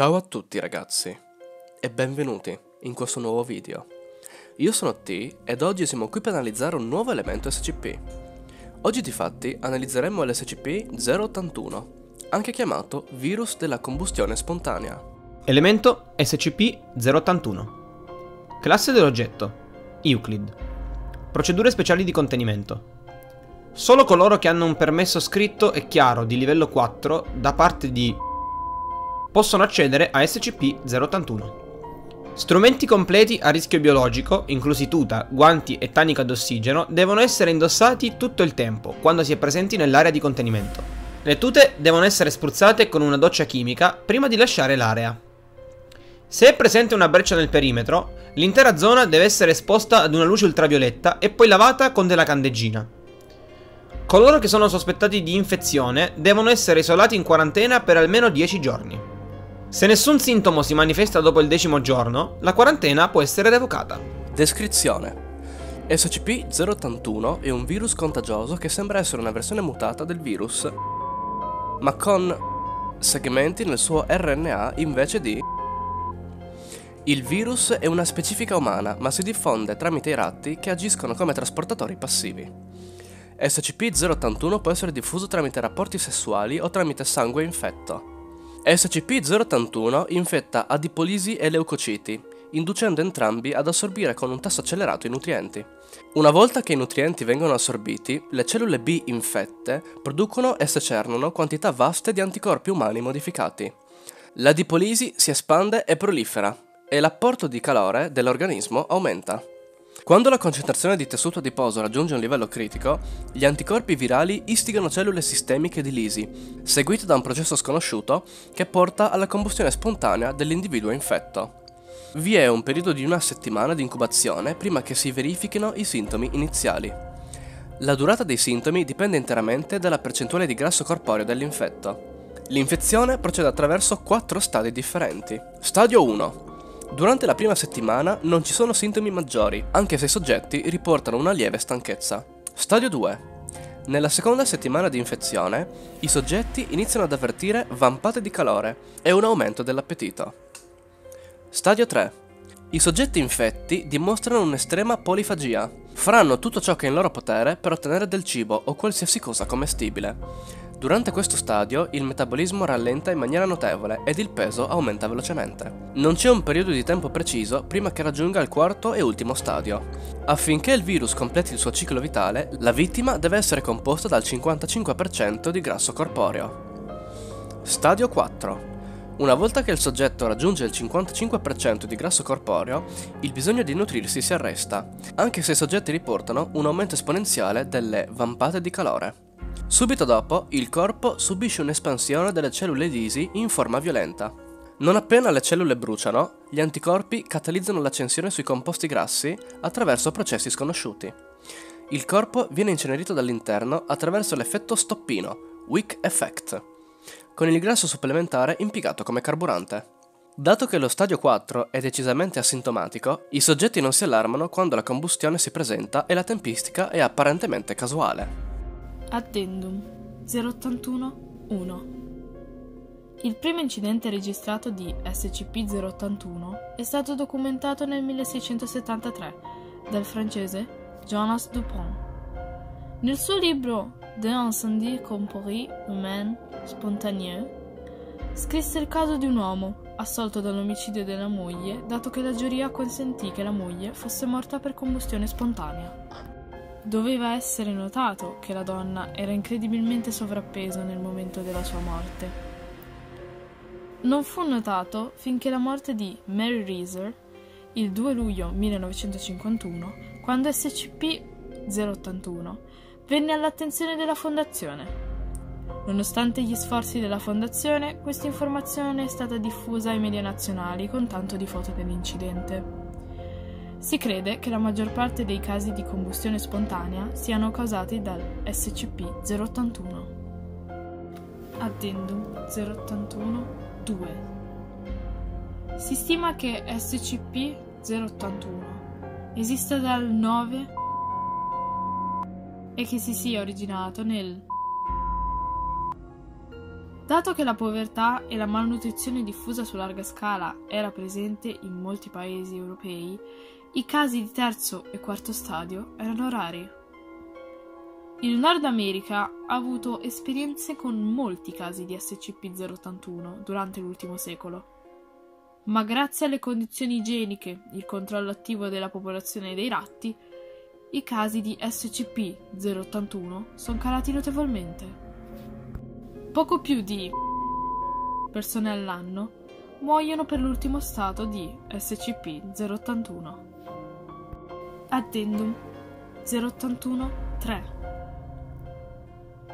Ciao a tutti ragazzi e benvenuti in questo nuovo video. Io sono T ed oggi siamo qui per analizzare un nuovo elemento SCP. Oggi di fatti analizzeremo l'SCP-081, anche chiamato virus della combustione spontanea. Elemento SCP-081 Classe dell'oggetto Euclid Procedure speciali di contenimento Solo coloro che hanno un permesso scritto e chiaro di livello 4 da parte di possono accedere a SCP-081. Strumenti completi a rischio biologico, inclusi tuta, guanti e tanica d'ossigeno, devono essere indossati tutto il tempo, quando si è presenti nell'area di contenimento. Le tute devono essere spruzzate con una doccia chimica prima di lasciare l'area. Se è presente una breccia nel perimetro, l'intera zona deve essere esposta ad una luce ultravioletta e poi lavata con della candeggina. Coloro che sono sospettati di infezione devono essere isolati in quarantena per almeno 10 giorni. Se nessun sintomo si manifesta dopo il decimo giorno, la quarantena può essere revocata. Descrizione SCP-081 è un virus contagioso che sembra essere una versione mutata del virus, ma con segmenti nel suo RNA invece di... Il virus è una specifica umana, ma si diffonde tramite i ratti che agiscono come trasportatori passivi. SCP-081 può essere diffuso tramite rapporti sessuali o tramite sangue infetto. SCP-081 infetta adipolisi e leucociti, inducendo entrambi ad assorbire con un tasso accelerato i nutrienti. Una volta che i nutrienti vengono assorbiti, le cellule B infette producono e secernano quantità vaste di anticorpi umani modificati. L'adipolisi si espande e prolifera, e l'apporto di calore dell'organismo aumenta. Quando la concentrazione di tessuto adiposo raggiunge un livello critico, gli anticorpi virali istigano cellule sistemiche di lisi, seguito da un processo sconosciuto che porta alla combustione spontanea dell'individuo infetto. Vi è un periodo di una settimana di incubazione prima che si verifichino i sintomi iniziali. La durata dei sintomi dipende interamente dalla percentuale di grasso corporeo dell'infetto. L'infezione procede attraverso quattro stadi differenti. Stadio 1 Durante la prima settimana non ci sono sintomi maggiori, anche se i soggetti riportano una lieve stanchezza. Stadio 2. Nella seconda settimana di infezione, i soggetti iniziano ad avvertire vampate di calore e un aumento dell'appetito. Stadio 3. I soggetti infetti dimostrano un'estrema polifagia. Faranno tutto ciò che è in loro potere per ottenere del cibo o qualsiasi cosa commestibile. Durante questo stadio il metabolismo rallenta in maniera notevole ed il peso aumenta velocemente. Non c'è un periodo di tempo preciso prima che raggiunga il quarto e ultimo stadio. Affinché il virus completi il suo ciclo vitale, la vittima deve essere composta dal 55% di grasso corporeo. Stadio 4. Una volta che il soggetto raggiunge il 55% di grasso corporeo, il bisogno di nutrirsi si arresta, anche se i soggetti riportano un aumento esponenziale delle vampate di calore. Subito dopo, il corpo subisce un'espansione delle cellule lisi in forma violenta. Non appena le cellule bruciano, gli anticorpi catalizzano l'accensione sui composti grassi attraverso processi sconosciuti. Il corpo viene incenerito dall'interno attraverso l'effetto stoppino, Wick Effect, con il grasso supplementare impiegato come carburante. Dato che lo stadio 4 è decisamente asintomatico, i soggetti non si allarmano quando la combustione si presenta e la tempistica è apparentemente casuale. Addendum 081 1 Il primo incidente registrato di SCP-081 è stato documentato nel 1673 dal francese Jonas Dupont. Nel suo libro De incendie corporels humains spontaneux scrisse il caso di un uomo assolto dall'omicidio della moglie, dato che la giuria consentì che la moglie fosse morta per combustione spontanea. Doveva essere notato che la donna era incredibilmente sovrappesa nel momento della sua morte. Non fu notato finché la morte di Mary Reeser, il 2 luglio 1951, quando SCP-081 venne all'attenzione della Fondazione. Nonostante gli sforzi della Fondazione, questa informazione è stata diffusa ai media nazionali con tanto di foto dell'incidente. Si crede che la maggior parte dei casi di combustione spontanea siano causati dal SCP-081. Addendum 081-2 Si stima che SCP-081 esista dal 9 e che si sia originato nel Dato che la povertà e la malnutrizione diffusa su larga scala era presente in molti paesi europei, i casi di terzo e quarto stadio erano rari. Il Nord America ha avuto esperienze con molti casi di SCP-081 durante l'ultimo secolo ma grazie alle condizioni igieniche, il controllo attivo della popolazione dei ratti, i casi di SCP-081 sono calati notevolmente. Poco più di persone all'anno muoiono per l'ultimo stato di SCP-081. Addendum 081-3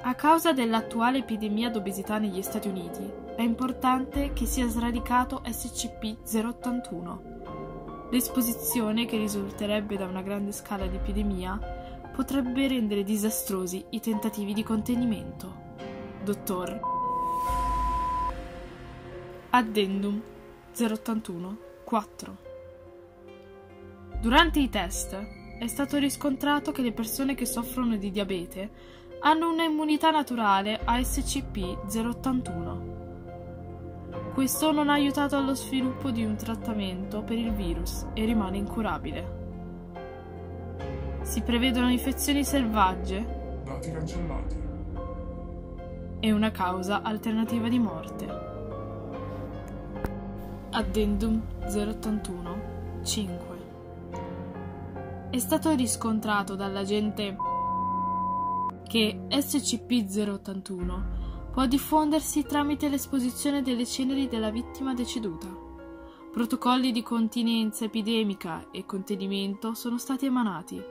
A causa dell'attuale epidemia d'obesità negli Stati Uniti, è importante che sia sradicato SCP-081. L'esposizione, che risulterebbe da una grande scala di epidemia, potrebbe rendere disastrosi i tentativi di contenimento. Dottor Addendum 081 4 Durante i test è stato riscontrato che le persone che soffrono di diabete hanno una immunità naturale a SCP-081. Questo non ha aiutato allo sviluppo di un trattamento per il virus e rimane incurabile. Si prevedono infezioni selvagge Dati cancellati. e una causa alternativa di morte. Addendum 081 5 È stato riscontrato dall'agente che SCP-081 può diffondersi tramite l'esposizione delle ceneri della vittima deceduta. Protocolli di continenza epidemica e contenimento sono stati emanati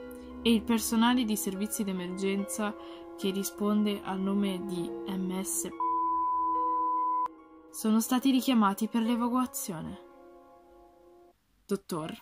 e il personale di servizi d'emergenza che risponde al nome di MS sono stati richiamati per l'evacuazione. Dottor